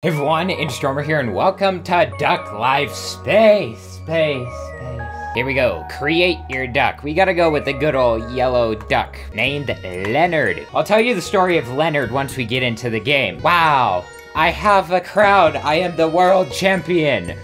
Hey everyone, it's Stormer here and welcome to Duck Life Space, Space, Space. Here we go, create your duck. We gotta go with the good old yellow duck named Leonard. I'll tell you the story of Leonard once we get into the game. Wow, I have a crown, I am the world champion.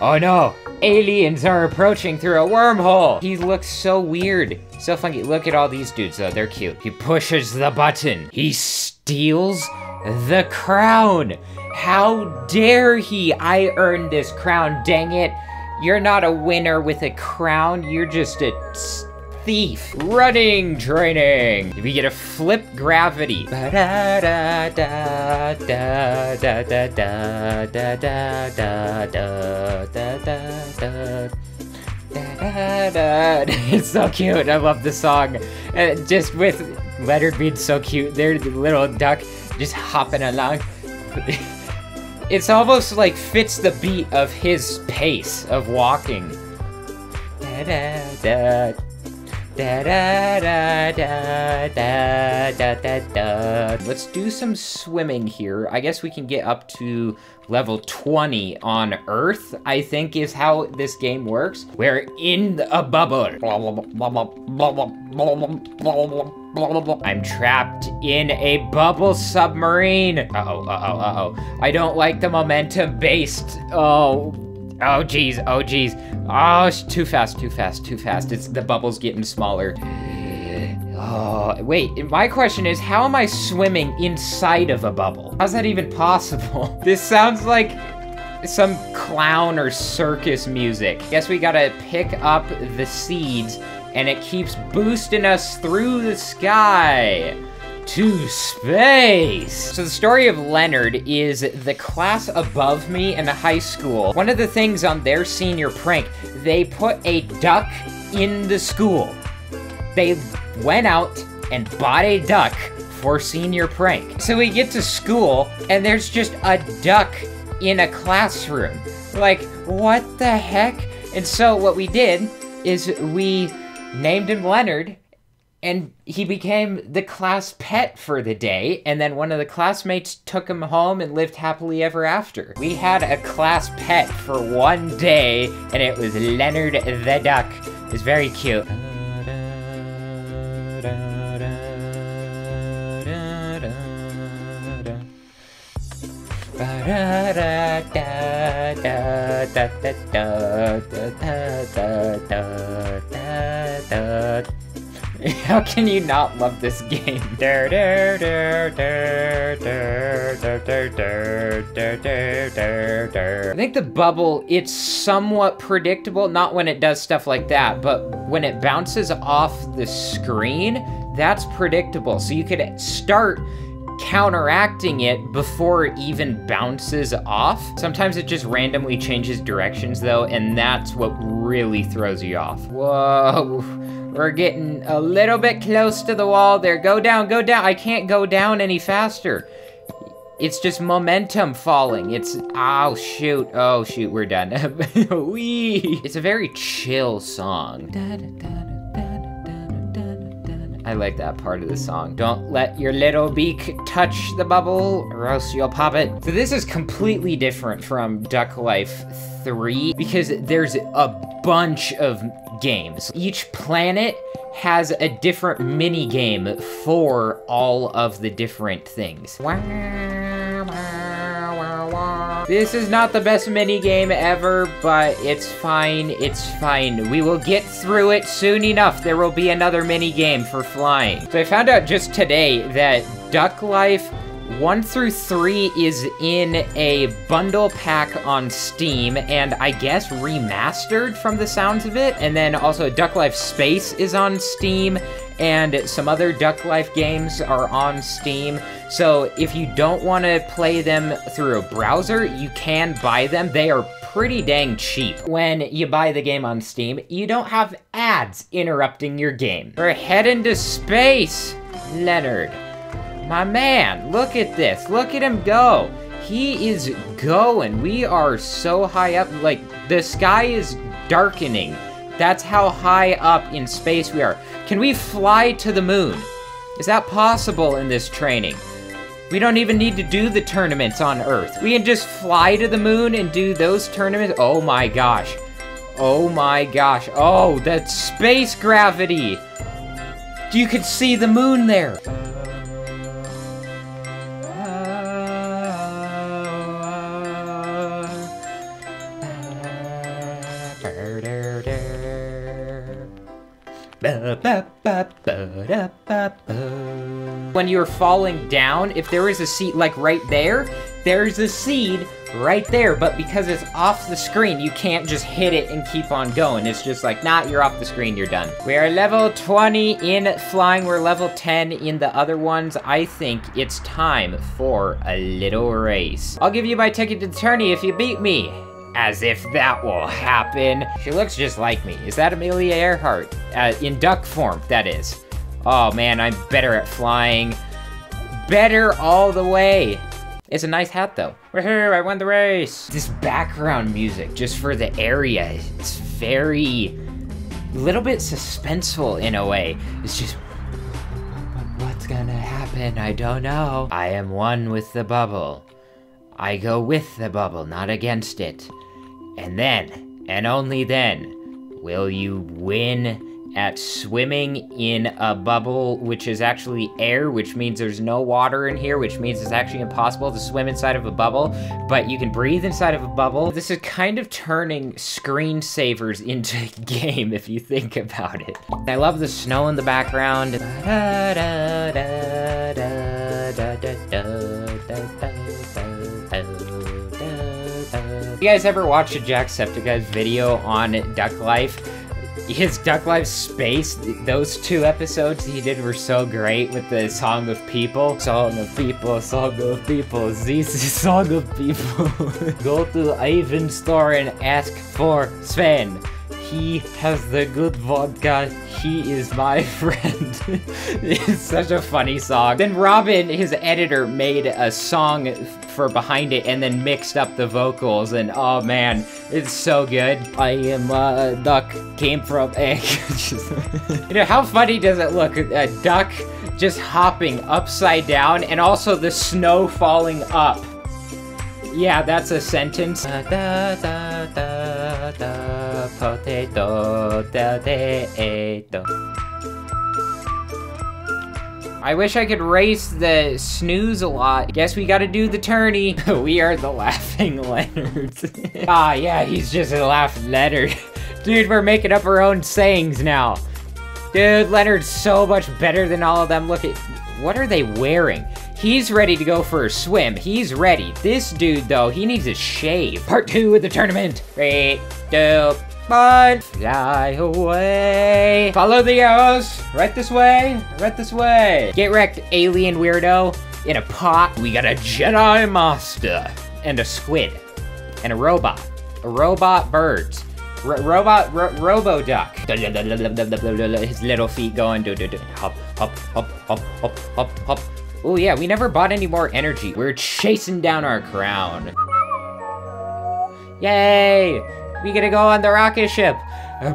Oh no, aliens are approaching through a wormhole. He looks so weird, so funky. Look at all these dudes though, they're cute. He pushes the button, he steals the crown. How dare he? I earned this crown, dang it. You're not a winner with a crown, you're just a thief. Running training. We get a flip gravity. It's so cute. I love the song. Uh, just with Leonard being so cute. Their little duck just hopping along. it's almost like fits the beat of his pace of walking. Da da da. Da da da da da da da da. Let's do some swimming here. I guess we can get up to level 20 on Earth, I think is how this game works. We're in a bubble. I'm trapped in a bubble submarine. Uh-oh, uh-oh, uh-oh. I don't like the momentum-based. Oh, oh geez, oh geez. Oh, it's too fast, too fast, too fast. It's the bubble's getting smaller. Oh, wait, my question is, how am I swimming inside of a bubble? How's that even possible? This sounds like some clown or circus music. Guess we gotta pick up the seeds and it keeps boosting us through the sky to space. So the story of Leonard is the class above me in the high school. One of the things on their senior prank, they put a duck in the school. They went out and bought a duck for senior prank. So we get to school and there's just a duck in a classroom. Like, what the heck? And so what we did is we named him Leonard, and he became the class pet for the day, and then one of the classmates took him home and lived happily ever after. We had a class pet for one day, and it was Leonard the Duck. It was very cute. Uh, how can you not love this game? I think the bubble, it's somewhat predictable, not when it does stuff like that, but when it bounces off the screen, that's predictable. So you could start counteracting it before it even bounces off. Sometimes it just randomly changes directions though, and that's what really throws you off. Whoa, we're getting a little bit close to the wall there. Go down, go down. I can't go down any faster. It's just momentum falling. It's, oh shoot, oh shoot, we're done. Wee. It's a very chill song. Da, da, da. I like that part of the song. Don't let your little beak touch the bubble or else you'll pop it. So this is completely different from Duck Life 3 because there's a bunch of games. Each planet has a different mini game for all of the different things. This is not the best mini game ever, but it's fine, it's fine. We will get through it soon enough. There will be another mini game for flying. So I found out just today that Duck Life 1 through 3 is in a bundle pack on Steam, and I guess remastered from the sounds of it. And then also Duck Life Space is on Steam, and some other Duck Life games are on Steam. So if you don't want to play them through a browser, you can buy them. They are pretty dang cheap. When you buy the game on Steam, you don't have ads interrupting your game. We're heading to space, Leonard. My man, look at this. Look at him go. He is going. We are so high up. Like, the sky is darkening. That's how high up in space we are. Can we fly to the moon? Is that possible in this training? We don't even need to do the tournaments on Earth. We can just fly to the moon and do those tournaments. Oh my gosh. Oh my gosh. Oh, that space gravity. You can see the moon there. When you're falling down, if there is a seed, like right there, there's a seed right there, but because it's off the screen, you can't just hit it and keep on going. It's just like, nah, you're off the screen, you're done. We are level 20 in flying, we're level 10 in the other ones. I think it's time for a little race. I'll give you my ticket to the tourney if you beat me. As if that will happen. She looks just like me. Is that Amelia Earhart? Uh, in duck form, that is. Oh man, I'm better at flying. Better all the way. It's a nice hat though. We're here, I won the race. This background music, just for the area, it's very, little bit suspenseful in a way. It's just, what's gonna happen? I don't know. I am one with the bubble. I go with the bubble, not against it. And then, and only then, will you win at swimming in a bubble, which is actually air, which means there's no water in here, which means it's actually impossible to swim inside of a bubble, but you can breathe inside of a bubble. This is kind of turning screensavers into game if you think about it. I love the snow in the background. You guys ever watch a Jacksepticeye's video on Duck Life? His Duck Life Space, those two episodes he did were so great with the Song of People. Song of People, Song of People, this is Song of People. Go to Ivan's store and ask for Sven. He has the good vodka. He is my friend. it's such a funny song. Then Robin, his editor, made a song for behind it and then mixed up the vocals. And oh man, it's so good. I am a duck, came from egg. you know, how funny does it look? A duck just hopping upside down and also the snow falling up. Yeah, that's a sentence. Uh, da, da, da, da, potato, potato. I wish I could race the snooze a lot. Guess we gotta do the tourney. we are the laughing Leonards. ah, yeah, he's just a laughing Leonard. Dude, we're making up our own sayings now. Dude, Leonard's so much better than all of them. Look at, what are they wearing? He's ready to go for a swim. He's ready. This dude, though, he needs a shave. Part two of the tournament. Three, two, one. Fly away. Follow the arrows. Right this way. Right this way. Get wrecked, alien weirdo. In a pot, we got a Jedi Master. And a squid. And a robot. A robot birds. R robot ro Robo Duck. His little feet going. Do, do, do. Hop, hop, hop, hop, hop, hop, hop. Oh yeah, we never bought any more energy. We're chasing down our crown. Yay! We get to go on the rocket ship.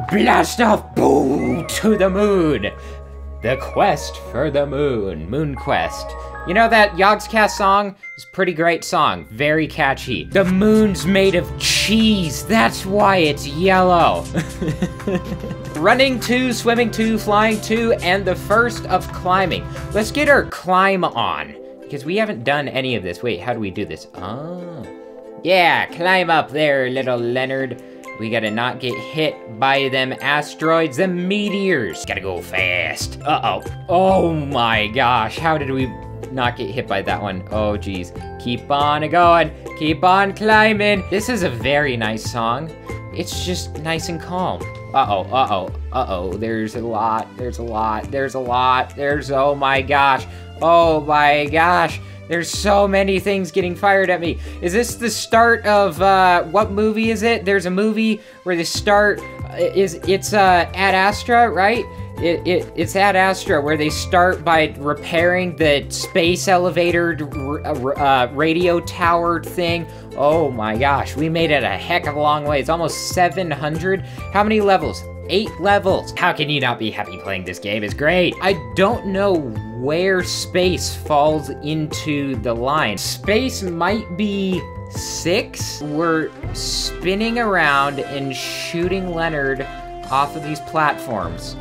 Blast off, boom, to the moon. The quest for the moon, Moon Quest. You know that Yogscast song? It's a pretty great song, very catchy. The moon's made of cheese, that's why it's yellow. Running two, swimming two, flying two, and the first of climbing. Let's get our climb on, because we haven't done any of this. Wait, how do we do this? Oh. Yeah, climb up there, little Leonard. We gotta not get hit by them asteroids, them meteors. Gotta go fast. Uh-oh. Oh my gosh, how did we not get hit by that one. Oh, geez. Keep on going. Keep on climbing. This is a very nice song. It's just nice and calm. Uh-oh, uh-oh, uh-oh. There's a lot, there's a lot, there's a lot. There's, oh my gosh. Oh my gosh. There's so many things getting fired at me. Is this the start of, uh, what movie is it? There's a movie where the start is, it's, uh, Ad Astra, right? It, it, it's Ad Astra where they start by repairing the space elevator uh, radio tower thing. Oh my gosh, we made it a heck of a long way. It's almost 700. How many levels? Eight levels. How can you not be happy playing this game? It's great. I don't know where space falls into the line. Space might be six. We're spinning around and shooting Leonard off of these platforms.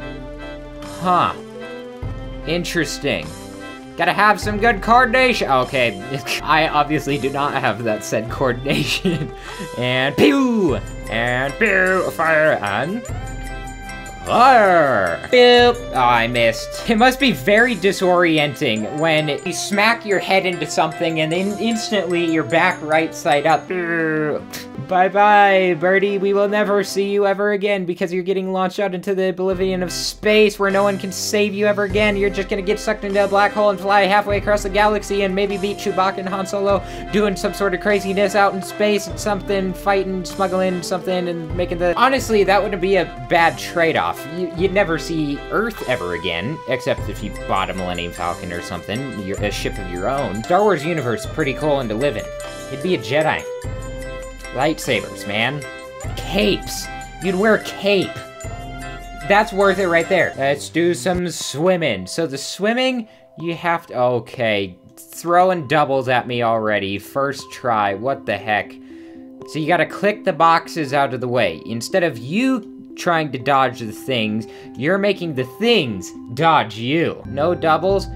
Huh. Interesting. Gotta have some good coordination. Okay, I obviously do not have that said coordination. and pew! And pew! Fire! And Fire! Boop! Oh, I missed. It must be very disorienting when you smack your head into something and then instantly you're back right side up. Bye-bye, birdie. We will never see you ever again because you're getting launched out into the oblivion of space where no one can save you ever again. You're just gonna get sucked into a black hole and fly halfway across the galaxy and maybe beat Chewbacca and Han Solo doing some sort of craziness out in space and something, fighting, smuggling something, and making the... Honestly, that wouldn't be a bad trade-off. You, would never see Earth ever again, except if you bought a Millennium Falcon or something, a ship of your own. Star Wars universe is pretty cool and to live in. You'd be a Jedi. Lightsabers, man. Capes. You'd wear a cape. That's worth it right there. Let's do some swimming. So the swimming, you have to... Okay, throwing doubles at me already. First try, what the heck. So you gotta click the boxes out of the way. Instead of you trying to dodge the things, you're making the things dodge you. No doubles,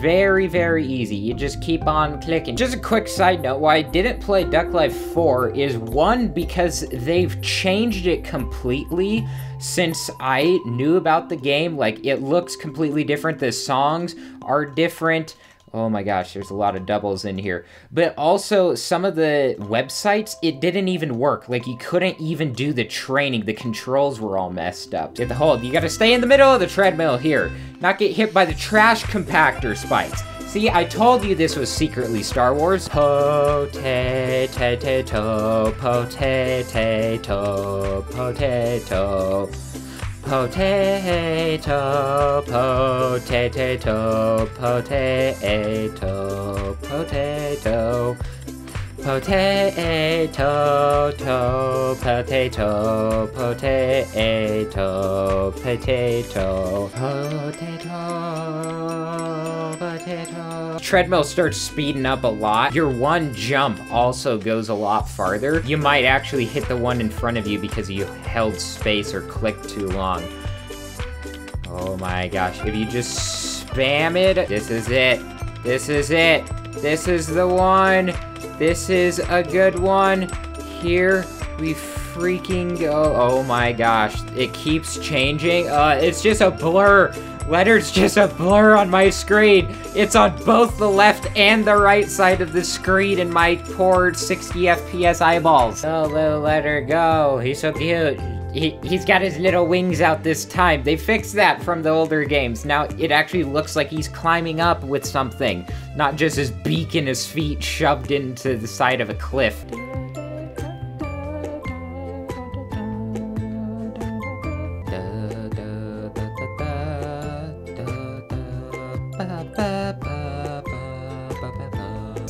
very, very easy. You just keep on clicking. Just a quick side note, why I didn't play Duck Life 4 is one, because they've changed it completely since I knew about the game. Like, it looks completely different. The songs are different. Oh my gosh, there's a lot of doubles in here. But also, some of the websites, it didn't even work. Like, you couldn't even do the training. The controls were all messed up. Get the hold. You gotta stay in the middle of the treadmill here. Not get hit by the trash compactor spikes. See, I told you this was secretly Star Wars. Potato, potato, potato. Potato, potato, potato, potato. Potato, to, potato, potato, potato, potato, potato. Treadmill starts speeding up a lot. Your one jump also goes a lot farther. You might actually hit the one in front of you because you held space or clicked too long. Oh my gosh, if you just spam it, this is it. This is it. This is the one. This is a good one. Here we freaking go. Oh my gosh. It keeps changing. Uh, it's just a blur. Leonard's just a blur on my screen. It's on both the left and the right side of the screen in my poor 60 FPS eyeballs. Oh, little Leonard, go. He's so cute. He, he's got his little wings out this time. They fixed that from the older games. Now it actually looks like he's climbing up with something, not just his beak and his feet shoved into the side of a cliff.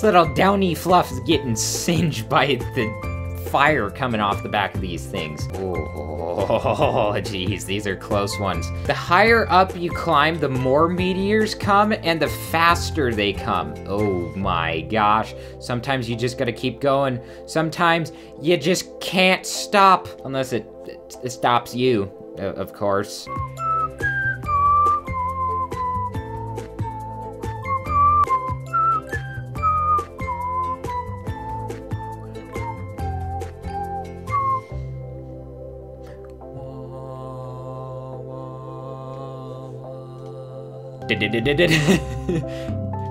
Little downy fluff's getting singed by the fire coming off the back of these things. Oh, Oh, jeez, these are close ones. The higher up you climb, the more meteors come, and the faster they come. Oh my gosh. Sometimes you just gotta keep going. Sometimes you just can't stop, unless it, it stops you, of course.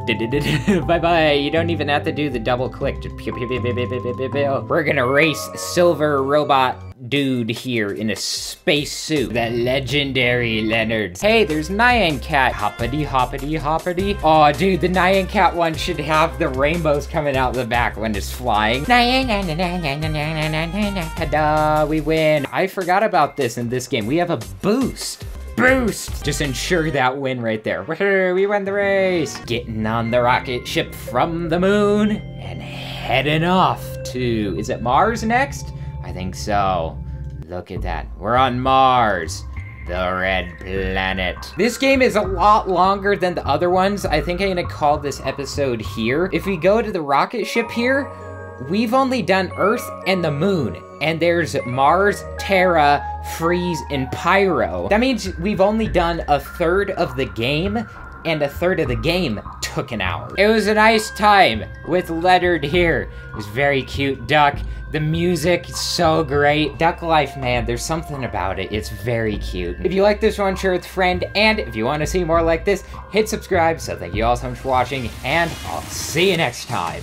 bye bye. You don't even have to do the double click. We're gonna race Silver Robot Dude here in a space suit. That legendary Leonard. Hey, there's Nyan Cat. Hoppity hoppity hoppity. Oh, dude, the Nyan Cat one should have the rainbows coming out the back when it's flying. We win. I forgot about this in this game. We have a boost boost! Just ensure that win right there. We won the race! Getting on the rocket ship from the moon and heading off to, is it Mars next? I think so. Look at that, we're on Mars. the Red Planet. This game is a lot longer than the other ones. I think I'm gonna call this episode here. If we go to the rocket ship here, we've only done Earth and the Moon. And there's Mars, Terra, Freeze, and Pyro. That means we've only done a third of the game, and a third of the game took an hour. It was a nice time with Leonard here. Was very cute duck. The music is so great. Duck Life, man, there's something about it. It's very cute. If you like this one, share with a friend. And if you want to see more like this, hit subscribe. So thank you all so much for watching, and I'll see you next time.